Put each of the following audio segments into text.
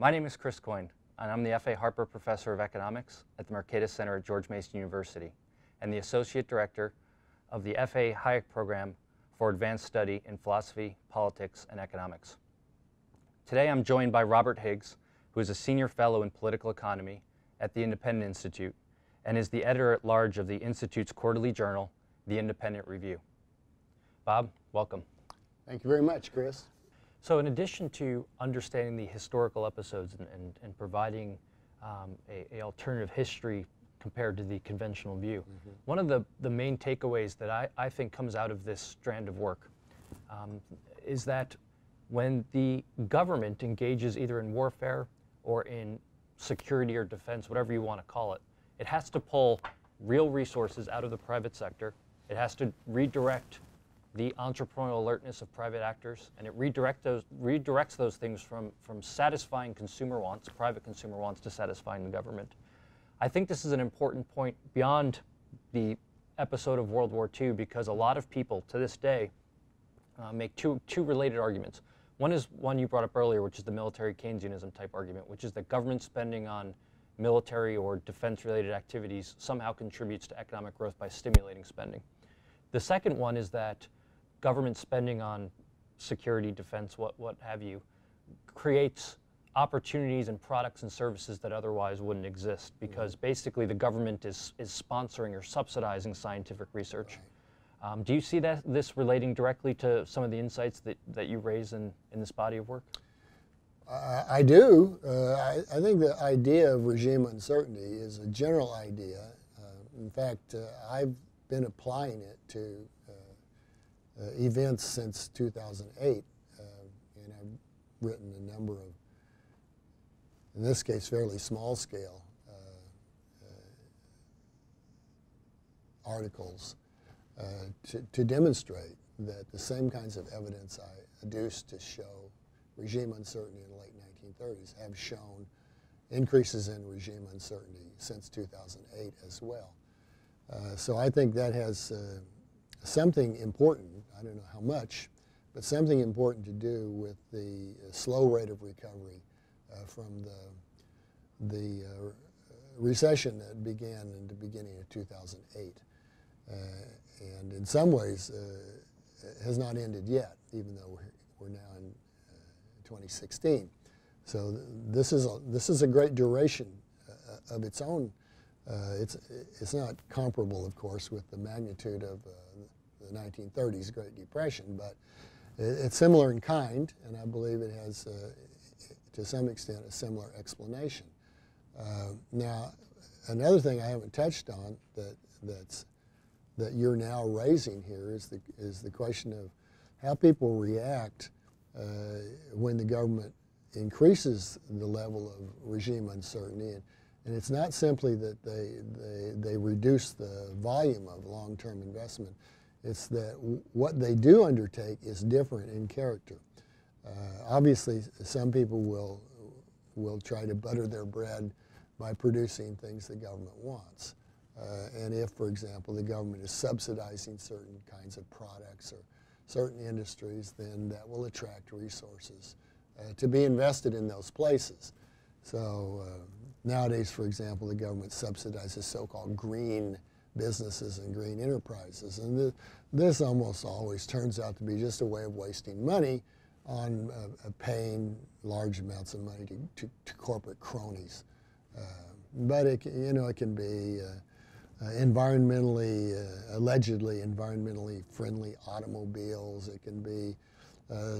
My name is Chris Coyne, and I'm the F.A. Harper Professor of Economics at the Mercatus Center at George Mason University, and the Associate Director of the F.A. Hayek Program for Advanced Study in Philosophy, Politics, and Economics. Today I'm joined by Robert Higgs, who is a Senior Fellow in Political Economy at the Independent Institute and is the editor-at-large of the Institute's quarterly journal, The Independent Review. Bob, welcome. Thank you very much, Chris. So in addition to understanding the historical episodes and, and, and providing um, a, a, alternative history compared to the conventional view, mm -hmm. one of the, the main takeaways that I, I think comes out of this strand of work um, is that when the government engages either in warfare or in security or defense, whatever you want to call it, it has to pull real resources out of the private sector. It has to redirect the entrepreneurial alertness of private actors, and it redirect those, redirects those things from, from satisfying consumer wants, private consumer wants, to satisfying the government. I think this is an important point beyond the episode of World War II because a lot of people to this day uh, make two, two related arguments. One is one you brought up earlier, which is the military Keynesianism type argument, which is that government spending on military or defense related activities somehow contributes to economic growth by stimulating spending. The second one is that government spending on security, defense, what, what have you, creates opportunities and products and services that otherwise wouldn't exist because mm-hmm. basically the government is, is sponsoring or subsidizing scientific research. Right. Um, do you see that this relating directly to some of the insights that, that you raise in, in this body of work? Uh, I do. Uh, I, I, think the idea of regime uncertainty is a general idea. Uh, in fact, uh, I've been applying it to events since 2008, uh, and I've written a number of, in this case, fairly small scale articles to, to demonstrate that the same kinds of evidence I adduced to show regime uncertainty in the late 1930s have shown increases in regime uncertainty since 2008 as well. Uh, so I think that has uh, something important, I don't know how much, but something important to do with the uh, slow rate of recovery uh, from the, the uh, recession that began in the beginning of 2008. Uh, and in some ways has not ended yet, even though we're, we're now in 2016. So th this is a, this is a great duration of its own uh, it's, it's not comparable, of course, with the magnitude of uh, the 1930s Great Depression, but it's similar in kind, and I believe it has, uh, to some extent, a similar explanation. Uh, now, another thing I haven't touched on that, that's, that you're now raising here is the, is the question of how people react uh, when the government increases the level of regime uncertainty. And, and it's not simply that they, they, they reduce the volume of long-term investment. It's that what they do undertake is different in character. Uh, obviously, some people will, will try to butter their bread by producing things the government wants. Uh, and if, for example, the government is subsidizing certain kinds of products or certain industries, then that will attract resources uh, to be invested in those places. So uh, Nowadays, for example, the government subsidizes so-called green businesses and green enterprises. And th this almost always turns out to be just a way of wasting money on uh, uh, paying large amounts of money to, to, to corporate cronies. Uh, but it, you know, it can be uh, uh, environmentally, uh, allegedly environmentally friendly automobiles. It can be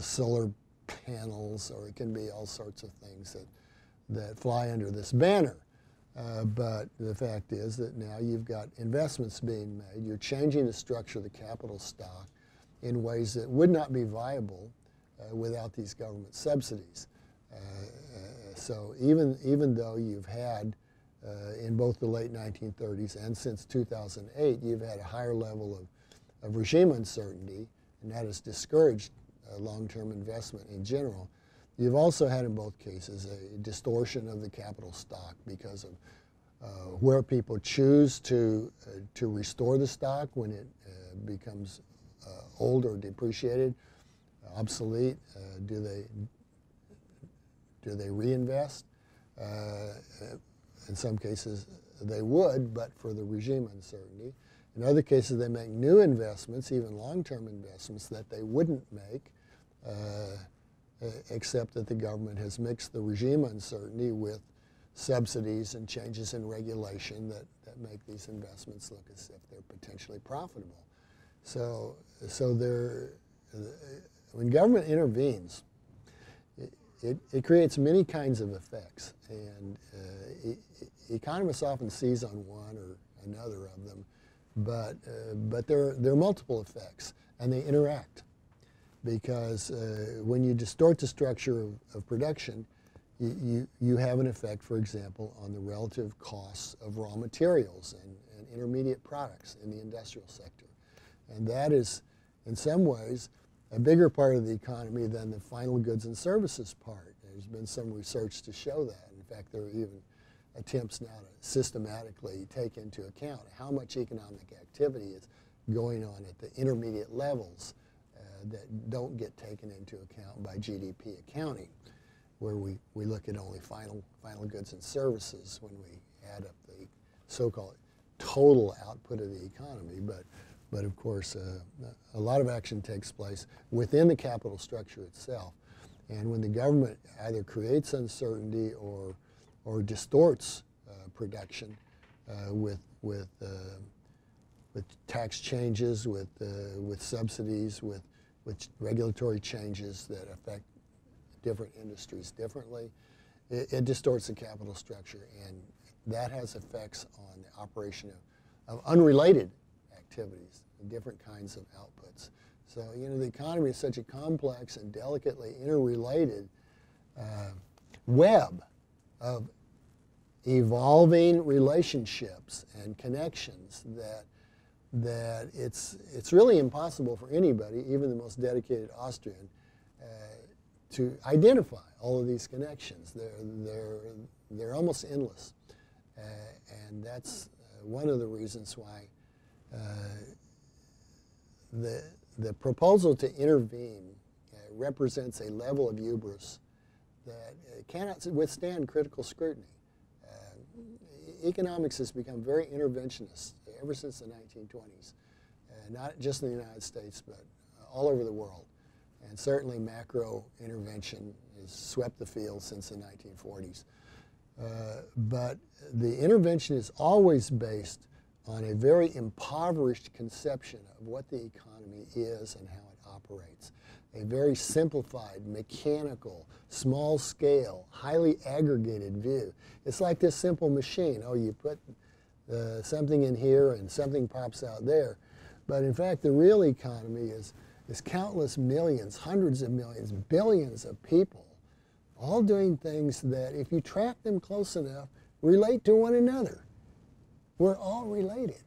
solar panels, or it can be all sorts of things that that fly under this banner. Uh, but the fact is that now you've got investments being made. You're changing the structure of the capital stock in ways that would not be viable uh, without these government subsidies. Uh, uh so even, even though you've had, uh, in both the late 1930s and since 2008, you've had a higher level of, of regime uncertainty, and that has discouraged uh, long-term investment in general. You've also had in both cases a distortion of the capital stock because of uh, where people choose to, uh, to restore the stock when it uh, becomes uh, old or depreciated, obsolete. Uh, do they do they reinvest? Uh, in some cases, they would, but for the regime uncertainty. In other cases, they make new investments, even long-term investments, that they wouldn't make, except that the government has mixed the regime uncertainty with subsidies and changes in regulation that, that make these investments look as if they're potentially profitable. So, so there, when government intervenes, it, it, it, creates many kinds of effects. And uh, economists often seize on one or another of them, but, uh, but there, there are multiple effects, and they interact. Because uh, when you distort the structure of, of production, you, you, have an effect, for example, on the relative costs of raw materials and, and intermediate products in the industrial sector. And that is, in some ways, a bigger part of the economy than the final goods and services part. There's been some research to show that. In fact, there are even attempts now to systematically take into account how much economic activity is going on at the intermediate levels that don't get taken into account by GDP accounting, where we, we look at only final, final goods and services when we add up the so-called total output of the economy. But, but of course, uh, a lot of action takes place within the capital structure itself. And when the government either creates uncertainty or or distorts uh, production uh, with, with, uh, with tax changes, with, with subsidies, with, with regulatory changes that affect different industries differently. It, it, distorts the capital structure, and that has effects on the operation of, of unrelated activities, different kinds of outputs. So, you know, the economy is such a complex and delicately interrelated uh, web of evolving relationships and connections that that it's it's really impossible for anybody, even the most dedicated Austrian, uh, to identify all of these connections. They're they're they're almost endless, uh, and that's uh, one of the reasons why uh, the the proposal to intervene uh, represents a level of hubris that cannot withstand critical scrutiny economics has become very interventionist ever since the 1920s, uh, not just in the United States, but all over the world. And certainly macro intervention has swept the field since the 1940s. Uh, but the intervention is always based on a very impoverished conception of what the economy is and how it operates a very simplified, mechanical, small scale, highly aggregated view. It's like this simple machine. Oh, you put uh, something in here and something pops out there. But in fact, the real economy is, is countless millions, hundreds of millions, billions of people all doing things that, if you track them close enough, relate to one another. We're all related.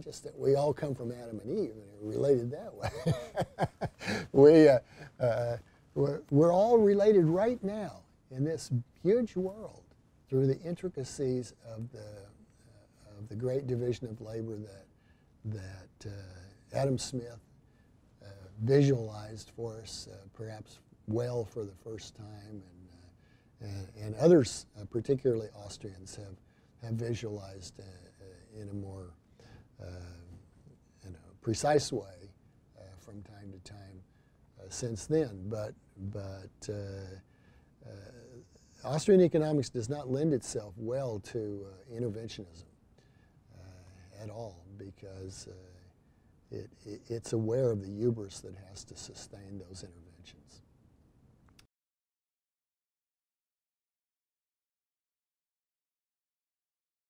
Just that we all come from Adam and Eve and are related that way. we, uh, uh, we're, we're all related right now in this huge world through the intricacies of the, uh, of the great division of labor that, that uh, Adam Smith uh, visualized for us, uh, perhaps well for the first time, and, and, and, others, particularly Austrians, have, have visualized in a more Uh, in a precise way uh, from time to time uh, since then. But, but uh, uh, Austrian economics does not lend itself well to interventionism at all because it, it, it's aware of the hubris that has to sustain those interventions.